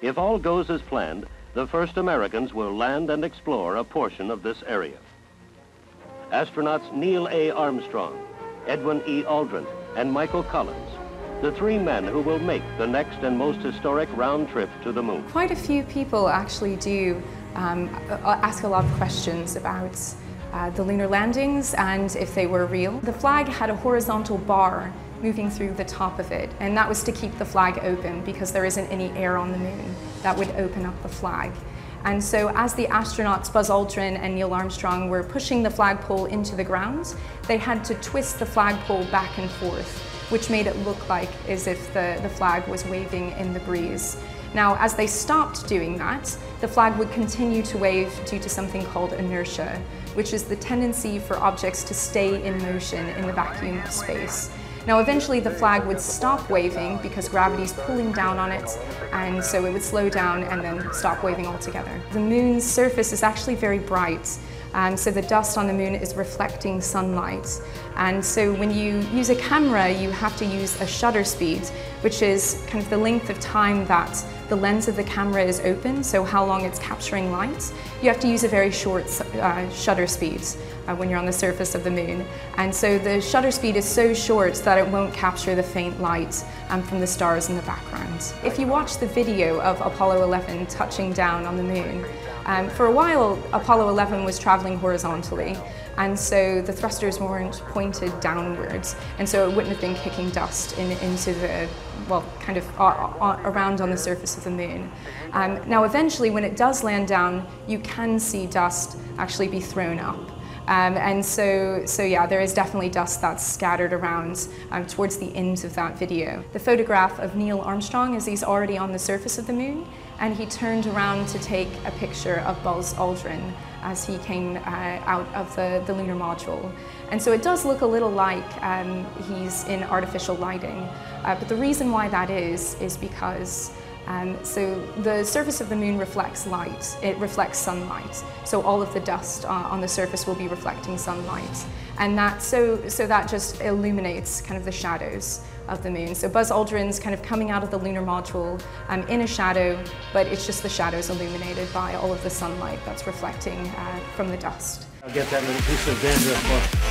If all goes as planned, the first Americans will land and explore a portion of this area. Astronauts Neil A. Armstrong, Edwin E. Aldrin, and Michael Collins, the three men who will make the next and most historic round trip to the moon. Quite a few people actually do um, ask a lot of questions about uh, the lunar landings and if they were real. The flag had a horizontal bar moving through the top of it. And that was to keep the flag open because there isn't any air on the moon that would open up the flag. And so as the astronauts Buzz Aldrin and Neil Armstrong were pushing the flagpole into the ground, they had to twist the flagpole back and forth, which made it look like as if the, the flag was waving in the breeze. Now, as they stopped doing that, the flag would continue to wave due to something called inertia, which is the tendency for objects to stay in motion in the vacuum of space. Now eventually the flag would stop waving because gravity's pulling down on it and so it would slow down and then stop waving altogether. The moon's surface is actually very bright um, so the dust on the moon is reflecting sunlight. And so when you use a camera, you have to use a shutter speed, which is kind of the length of time that the lens of the camera is open, so how long it's capturing light. You have to use a very short uh, shutter speed uh, when you're on the surface of the moon. And so the shutter speed is so short that it won't capture the faint light um, from the stars in the background. If you watch the video of Apollo 11 touching down on the moon, um, for a while, Apollo 11 was traveling horizontally, and so the thrusters weren't pointed downwards, and so it wouldn't have been kicking dust in, into the, well, kind of around on the surface of the moon. Um, now, eventually, when it does land down, you can see dust actually be thrown up. Um, and so, so yeah, there is definitely dust that's scattered around um, towards the end of that video. The photograph of Neil Armstrong as he's already on the surface of the moon and he turned around to take a picture of Buzz Aldrin as he came uh, out of the, the lunar module. And so it does look a little like um, he's in artificial lighting, uh, but the reason why that is, is because um, so the surface of the moon reflects light, it reflects sunlight. So all of the dust uh, on the surface will be reflecting sunlight. And that, so, so that just illuminates kind of the shadows of the moon. So Buzz Aldrin's kind of coming out of the lunar module um, in a shadow, but it's just the shadows illuminated by all of the sunlight that's reflecting uh, from the dust. I'll get that little piece of dandruff